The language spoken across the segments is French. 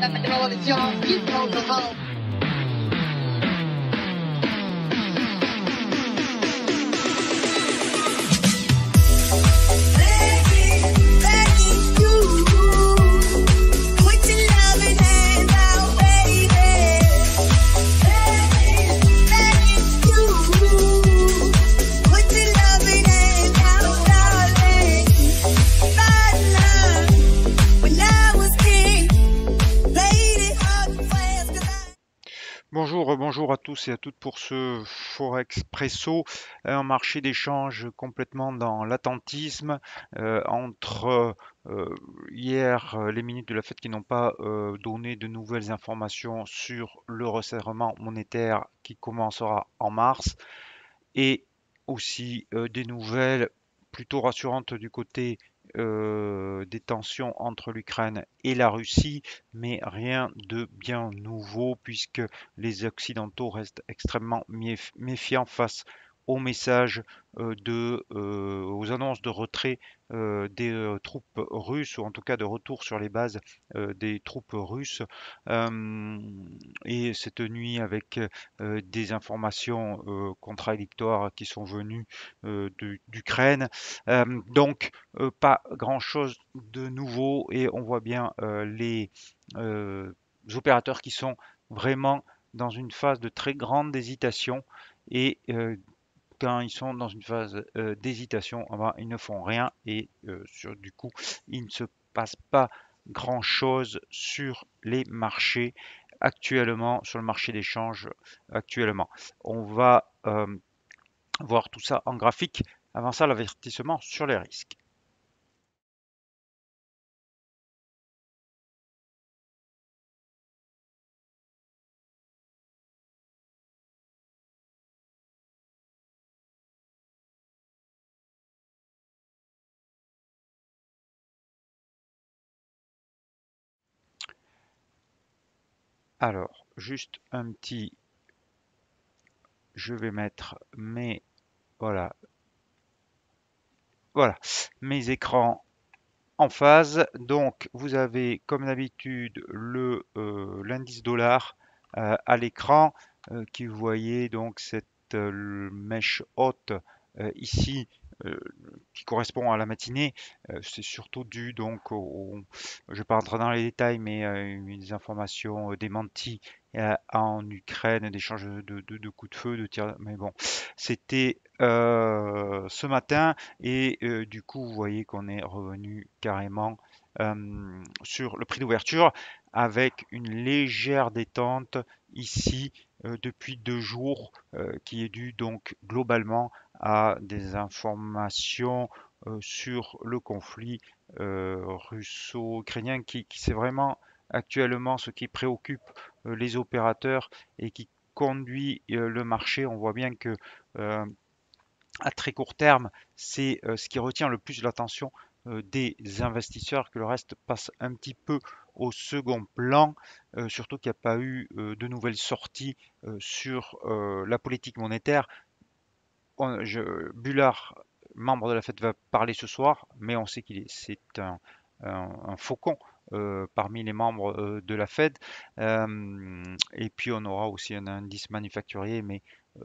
la televisión y todo. Bonjour, et à toutes pour ce Forex Presso, un marché d'échange complètement dans l'attentisme euh, entre euh, hier euh, les minutes de la fête qui n'ont pas donné de nouvelles informations sur le resserrement monétaire qui commencera en mars et aussi des nouvelles plutôt rassurantes du côté euh, des tensions entre l'Ukraine et la Russie, mais rien de bien nouveau puisque les Occidentaux restent extrêmement méfiants face aux messages euh, de, euh, aux annonces de retrait euh, des troupes russes, ou en tout cas de retour sur les bases des troupes russes. et cette nuit, avec des informations contradictoires qui sont venues d'Ukraine. donc, pas grand-chose de nouveau, et on voit bien les opérateurs qui sont vraiment dans une phase de très grande hésitation et quand ils sont dans une phase euh, d'hésitation, ils ne font rien et euh, sur, du coup, il ne se passe pas grand-chose sur les marchés actuellement, sur le marché d'échange actuellement. On va euh, voir tout ça en graphique. Avant ça, l'avertissement sur les risques. Alors, juste un petit... Je vais mettre mes... Voilà. Mes écrans en phase. Donc, vous avez, comme d'habitude, le euh, l'indice dollar euh, à l'écran euh, qui vous voyez donc cette mèche haute ici qui correspond à la matinée. Euh, c'est surtout dû donc au, je ne vais pas rentrer dans les détails, mais euh, des informations démenties en Ukraine, d'échanges de, de, coups de feu, de tirs. Mais bon, c'était ce matin et du coup, vous voyez qu'on est revenu carrément sur le prix d'ouverture avec une légère détente ici depuis deux jours qui est dû donc globalement à des informations euh, sur le conflit euh, russo-ukrainien qui, c'est vraiment actuellement ce qui préoccupe euh, les opérateurs et qui conduit le marché. On voit bien que à très court terme, c'est ce qui retient le plus l'attention des investisseurs, que le reste passe un petit peu au second plan, surtout qu'il n'y a pas eu de nouvelles sorties sur la politique monétaire je, Bullard, membre de la fête, va parler ce soir, mais on sait qu'il est, un, faucon euh, parmi les membres euh, de la Fed. Euh, et puis on aura aussi un indice manufacturier, mais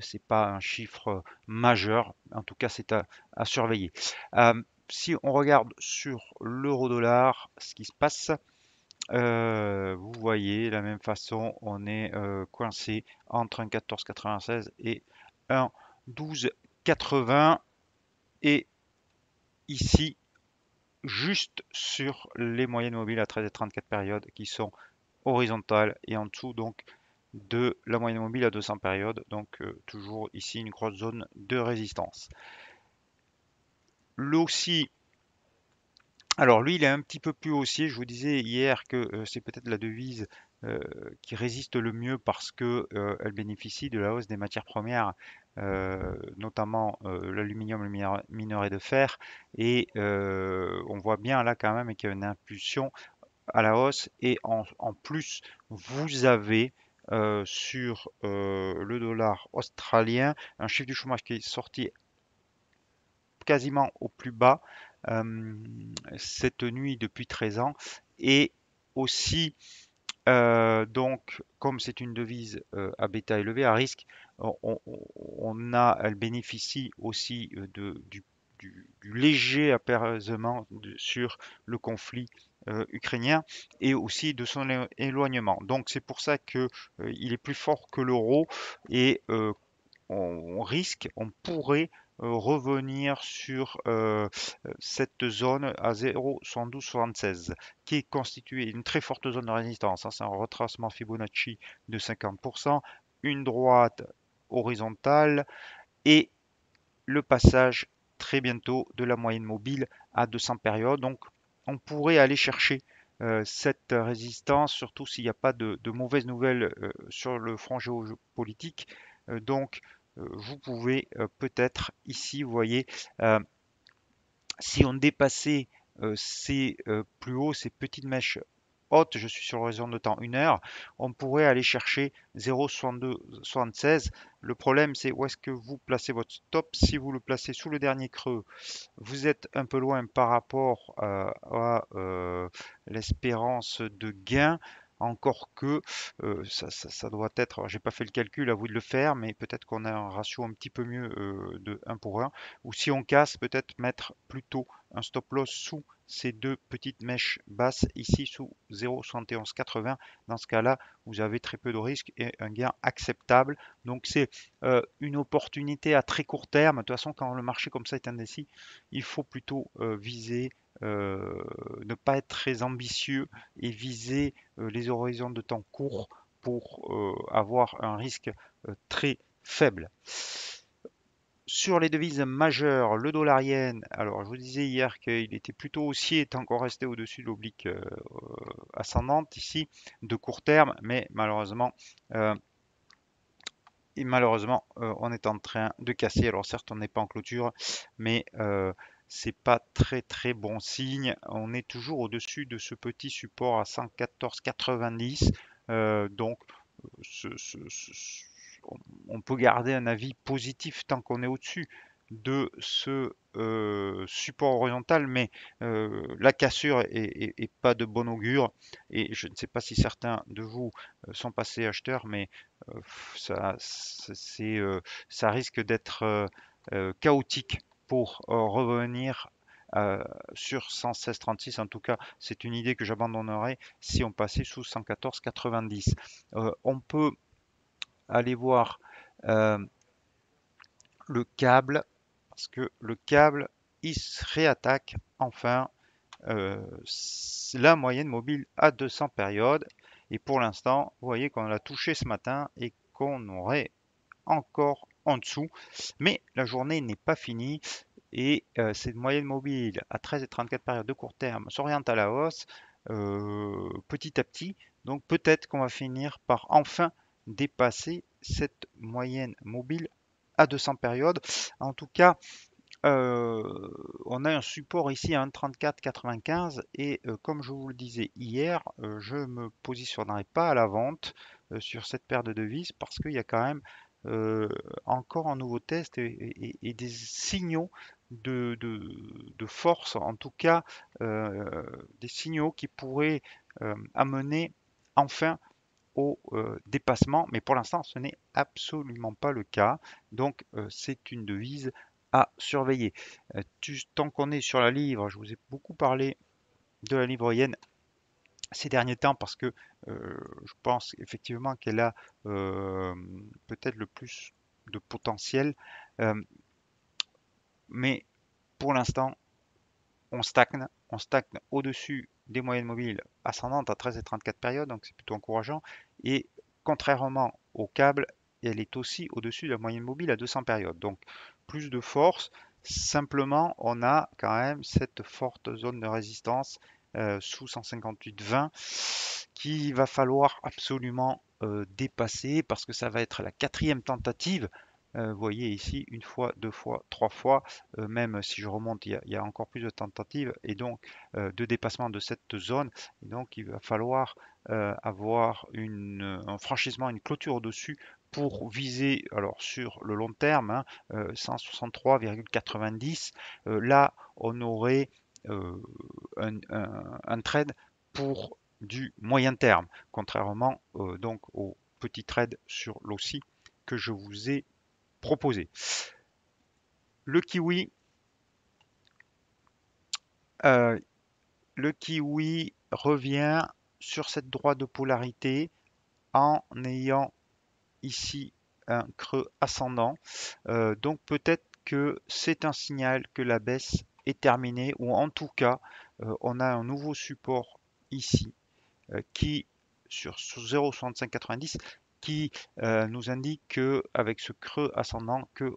c'est pas un chiffre majeur. En tout cas, c'est à, à, surveiller. si on regarde sur l'euro-dollar, ce qui se passe, vous voyez, de la même façon, on est coincé entre un 14,96 et un 12,80 et ici juste sur les moyennes mobiles à 13 et 34 périodes qui sont horizontales et en dessous donc de la moyenne mobile à 200 périodes donc euh, toujours ici une grosse zone de résistance. l'OSI alors lui il est un petit peu plus haussier. Je vous disais hier que euh, c'est peut-être la devise euh, qui résiste le mieux parce que elle bénéficie de la hausse des matières premières notamment euh, l'aluminium, le minerai de fer. Et euh, on voit bien là quand même qu'il y a une impulsion à la hausse. Et en, plus, vous avez sur le dollar australien un chiffre du chômage qui est sorti quasiment au plus bas cette nuit depuis 13 ans. Et aussi euh, donc, comme c'est une devise euh, à bêta élevé, à risque, on, a, elle bénéficie aussi euh, de, du, léger apaisement sur le conflit ukrainien et aussi de son éloignement. Donc c'est pour ça qu'il il est plus fort que l'euro et on, risque, on pourrait revenir sur euh, cette zone à 0,7276 qui est constituée d'une très forte zone de résistance. Hein. c'est un retracement Fibonacci de 50%, une droite horizontale et le passage très bientôt de la moyenne mobile à 200 périodes. Donc on pourrait aller chercher euh, cette résistance, surtout s'il n'y a pas de, mauvaises nouvelles sur le front géopolitique. donc euh, vous pouvez euh, peut-être ici, vous voyez, euh, si on dépassait ces plus hauts, ces petites mèches hautes, je suis sur l'horizon de temps 1 heure, on pourrait aller chercher 0,7276. Le problème, c'est où est-ce que vous placez votre stop. Si vous le placez sous le dernier creux, vous êtes un peu loin par rapport à l'espérance de gain. Encore que ça, doit être, j'ai pas fait le calcul, à vous de le faire, mais peut-être qu'on a un ratio un petit peu mieux de 1 pour 1. Ou si on casse, peut-être mettre plutôt un stop loss sous ces deux petites mèches basses ici sous 0,7180. Dans ce cas-là, vous avez très peu de risque et un gain acceptable. Donc c'est une opportunité à très court terme. De toute façon, quand le marché comme ça est indécis, il faut plutôt viser ne pas être très ambitieux et viser euh, les horizons de temps courts pour euh, avoir un risque très faible. Sur les devises majeures, le dollar yen, alors je vous disais hier qu'il était plutôt haussier, est encore resté au-dessus de l'oblique ascendante ici, de court terme, mais malheureusement, et malheureusement on est en train de casser. Alors certes, on n'est pas en clôture, mais c'est pas très très bon signe. On est toujours au-dessus de ce petit support à 114,90. Euh, donc, on peut garder un avis positif tant qu'on est au-dessus de ce euh, support horizontal, mais euh, la cassure est, pas de bon augure. Et je ne sais pas si certains de vous sont passés acheteurs, mais ça risque d'être chaotique pour revenir sur 116,36. En tout cas, c'est une idée que j'abandonnerai si on passait sous 114,90. Euh, on peut aller voir le câble parce que le câble il se réattaque enfin la moyenne mobile à 200 périodes et pour l'instant vous voyez qu'on l'a touché ce matin et qu'on aurait encore en dessous. Mais la journée n'est pas finie et euh, cette moyenne mobile à 13 et 34 périodes de court terme s'oriente à la hausse euh, petit à petit. Donc peut-être qu'on va finir par enfin dépasser cette moyenne mobile à 200 périodes. En tout cas, euh, on a un support ici à 1,3495 et comme je vous le disais hier, je me positionnerai pas à la vente sur cette paire de devises parce qu'il y a quand même encore un nouveau test et, des signaux de, force, en tout cas euh, des signaux qui pourraient euh, amener enfin au dépassement, mais pour l'instant ce n'est absolument pas le cas, donc c'est une devise à surveiller. tant qu'on est sur la livre, je vous ai beaucoup parlé de la livre ces derniers temps parce que je pense effectivement qu'elle a peut-être le plus de potentiel. Mais pour l'instant, on stagne. On stagne au-dessus des moyennes mobiles ascendantes à 13 et 34 périodes, donc c'est plutôt encourageant. Et contrairement au câble, elle est aussi au-dessus de la moyenne mobile à 200 périodes. Donc plus de force. Simplement, on a quand même cette forte zone de résistance euh, sous 158,20 qu'il va falloir absolument euh, dépasser parce que ça va être la quatrième tentative. Euh, vous voyez ici, une fois, deux fois, trois fois, même si je remonte, il y, a, encore plus de tentatives et donc de dépassement de cette zone. Et donc il va falloir avoir une, un franchissement, une clôture au-dessus pour viser, alors sur le long terme, 163,90. Hein, là, on aurait un, trade pour du moyen terme, contrairement donc au petit trade sur l'OSI que je vous ai proposé. Le kiwi, le kiwi revient sur cette droite de polarité en ayant ici un creux ascendant. Euh, donc peut-être que c'est un signal que la baisse est terminée ou en tout cas euh, on a un nouveau support ici euh, qui sur 0,6590 qui nous indique que avec ce creux ascendant que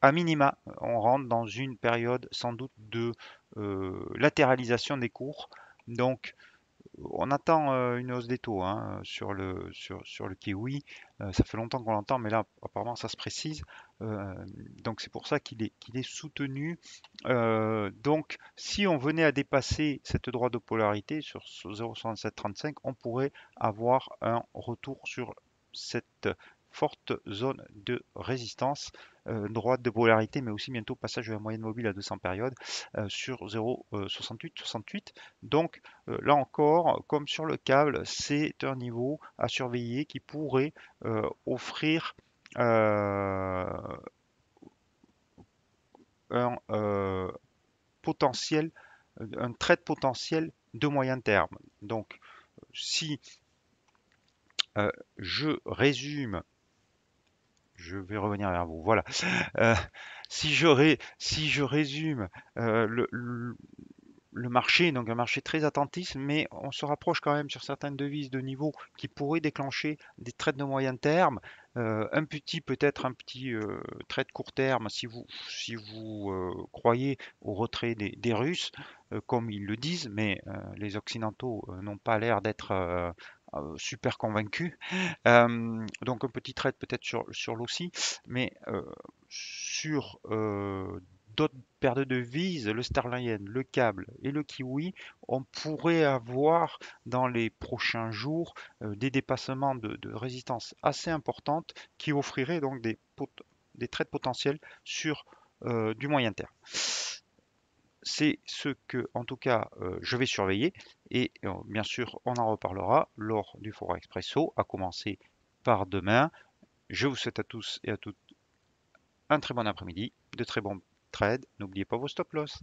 à minima on rentre dans une période sans doute de latéralisation des cours. Donc on attend euh, une hausse des taux hein, sur, le, sur, kiwi. Euh, ça fait longtemps qu'on l'entend, mais là, apparemment, ça se précise. Euh, donc, c'est pour ça qu'il est, qu'il est soutenu. donc, si on venait à dépasser cette droite de polarité sur 0,6735, on pourrait avoir un retour sur cette forte zone de résistance, euh, droite de polarité, mais aussi bientôt passage de la moyenne mobile à 200 périodes euh, sur 0,68, 68. Donc euh, là encore, comme sur le câble, c'est un niveau à surveiller qui pourrait offrir un potentiel, un trade potentiel de moyen terme. Donc si je résume je vais revenir vers vous. Voilà. Euh, si, je si, je résume euh, le, marché, donc un marché très attentiste, mais on se rapproche quand même sur certaines devises de niveau qui pourraient déclencher des trades de moyen terme. Euh, un petit, peut-être un petit trade court terme si vous, si vous croyez au retrait des Russes, comme ils le disent, mais les Occidentaux n'ont pas l'air d'être euh, super convaincu. Donc un petit trade peut-être sur, sur l'OSI, mais sur d'autres paires de devises, le Starline, le câble et le Kiwi, on pourrait avoir dans les prochains jours des dépassements de, résistance assez importantes qui offriraient donc des, des trades potentiels sur du moyen terme c'est ce que, en tout cas, euh, je vais surveiller. Et euh, bien sûr, on en reparlera lors du Forum Expresso, à commencer par demain. Je vous souhaite à tous et à toutes un très bon après-midi, de très bons trades. N'oubliez pas vos stop loss.